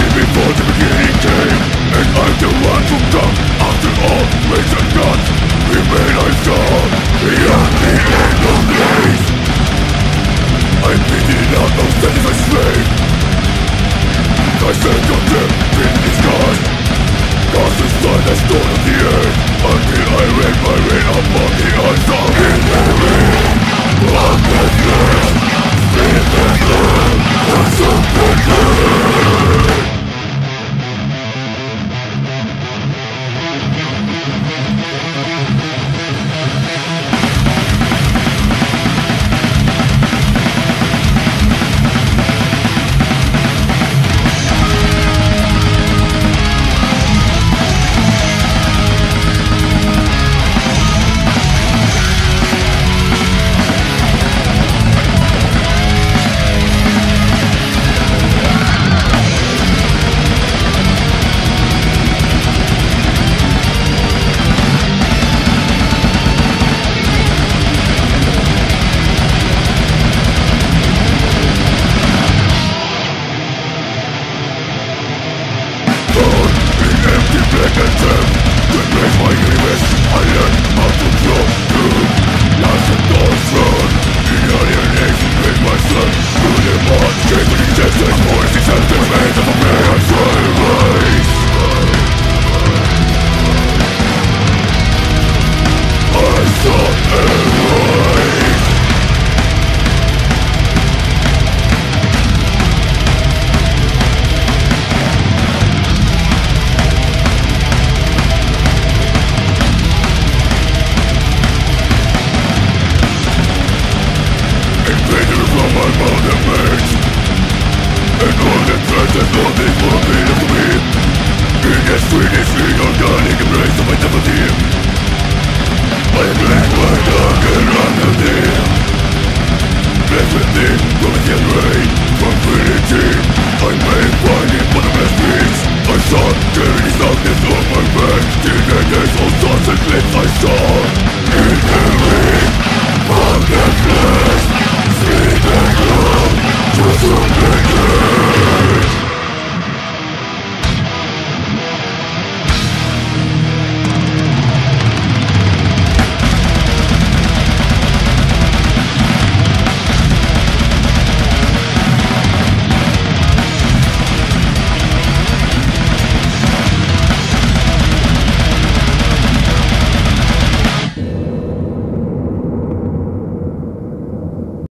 seen before the beginning came And I'm the one who comes after all With a gun, remain I saw Beyond the end of days I'm beating out of satisfied slave I said your death in disguise Cause the sun has stolen the earth Until I rain my rain upon the earth. Darkness my back Till the days of